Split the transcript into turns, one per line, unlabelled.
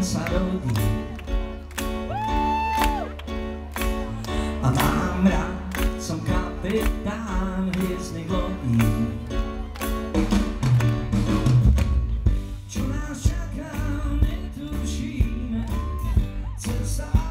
deň sa rodí. A mám rád, som kapitán hviezdnych lodí. Čo nás čaká, netušíme, cesta